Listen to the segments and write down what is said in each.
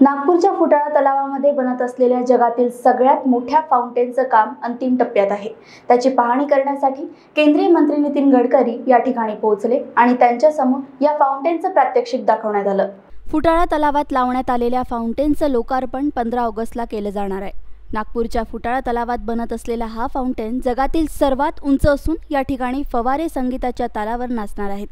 नागपूरच्या फुटाळा तलावामध्ये बनत असलेल्या जगातील सगळ्यात मोठ्या फाउंटेनचं काम अंतिम टप्प्यात आहे. त्याची पाहणी करण्यासाठी केंद्रीय मंत्री नितीन गडकरी या ठिकाणी पोहोचले आणि त्यांच्यासमोर या फाउंटेनचं प्रात्यक्षिक दाखवण्यात आलं. फुटाळा तलावात लावण्यात आलेल्या फाउंटेनचं लोकार्पण पंधरा ऑगस्टला केलं जाणार आहे. नागपूरच्या फुटाळा तलावात बनत असलेला हा फाउंटेन जगातील सर्वात उंच असून या ठिकाणी फवारे संगीताच्या तालावर नाचणार आहेत.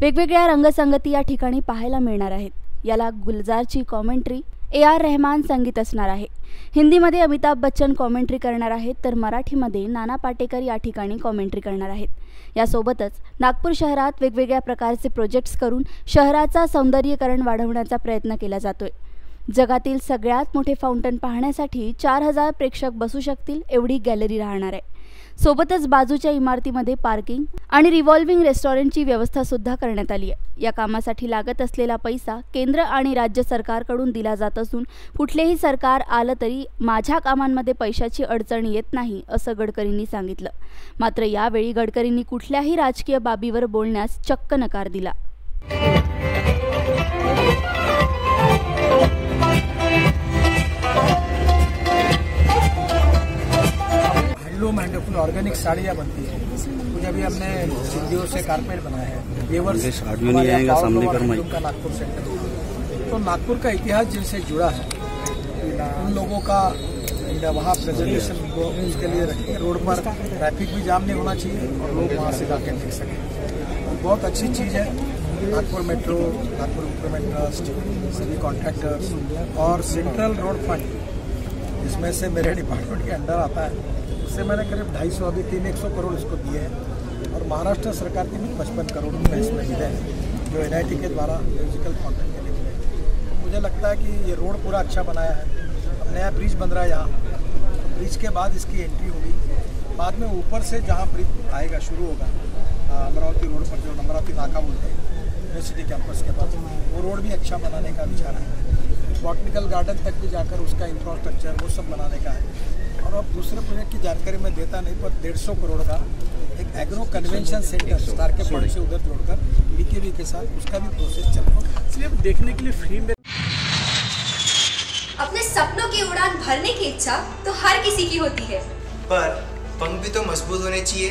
वेगवेगळ्या रंगसंगती या ठिकाणी पाहायला मिळणार आहेत. याला गुलजारची कॉमेंट्री ए आर रेहमान संगीत असणार आहे. हिंदीमध्ये अमिताभ बच्चन कॉमेंट्री करणार आहेत तर मराठीमध्ये नाना पाटेकर या ठिकाणी कॉमेंट्री करणार आहेत. यासोबतच नागपूर शहरात वेगवेगळ्या प्रकारचे प्रोजेक्ट्स करून शहराचा सौंदर्यीकरण वाढवण्याचा प्रयत्न केला जातोय. जगातील सगळ्यात मोठे फाउंटन पाहण्यासाठी चार हजार प्रेक्षक बसू शकतील एवढी गॅलरी राहणार आहे. सोबतच बाजूच्या इमारतीमध्ये पार्किंग आणि रिव्हॉल्व्हिंग रेस्टॉरंटची व्यवस्था सुद्धा करण्यात आली आहे. या कामासाठी लागत असलेला पैसा केंद्र आणि राज्य सरकारकडून दिला जात असून कुठलेही सरकार आलं तरी माझ्या कामांमध्ये पैशाची अडचण येत नाही असं गडकरींनी सांगितलं. मात्र यावेळी गडकरींनी कुठल्याही राजकीय बाबीवर बोलण्यास चक्क नकार दिला. ऑर्गेनिक साड़ियाँ बनती है। कुछ अभी हमने सिद्धियों से कारपेट बनाया है ये वर्ष। का नागपुर सेंटर तो नागपुर का इतिहास जिनसे जुड़ा है उन लोगों का वहाँ प्रेजेंटेशन को उसके लिए रखेंगे रोड पर ट्रैफ़िक भी जाम नहीं होना चाहिए और लोग वहाँ से जाके देख सकें। बहुत अच्छी चीज़ है। Nagpur metro Nagpur improvement trust सभी कॉन्ट्रैक्टर्स और सेंट्रल रोड फंड जिसमें से मेरे डिपार्टमेंट के अंडर आता है। उससे मैंने करीब ढाई सौ, अभी तीन, एक सौ करोड़ इसको दिए हैं। और महाराष्ट्र सरकार के भी पचपन करोड़ रुपये इसमें मिले हैं, जो एन के द्वारा म्यूजिकल फाउंटेन के लिए मिले मुझे लगता है कि ये रोड पूरा अच्छा बनाया है। अब नया ब्रिज बन रहा है यहाँ। ब्रिज के बाद इसकी एंट्री होगी। बाद में ऊपर से जहाँ ब्रिज आएगा, शुरू होगा अमरावती रोड पर जो अमरावती नाका बोलते हैं यूनिवर्सिटी कैंपस के पास, वो रोड भी अच्छा बनाने का विचार है। बॉटनिकल गार्डन तक भी जाकर उसका इंफ्रास्ट्रक्चर वो सब बनाने का है। और अब दूसरे प्रोजेक्ट की जानकारी मैं देता नहीं पर डेढ़ सौ करोड़ का एक एग्रो कन्वेंशन सेंटर स्टार के पॉइंट से उधर जोड़कर बीकेबी के साथ उसका भी प्रोसेस चल रहा है। सिर्फ़ देखने के लिए फ्री में अपने सपनों की उड़ान भरने की इच्छा तो हर किसी की होती है। पर पंख भी तो मज़बूत होने चाहिए।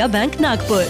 बैंक नागपुर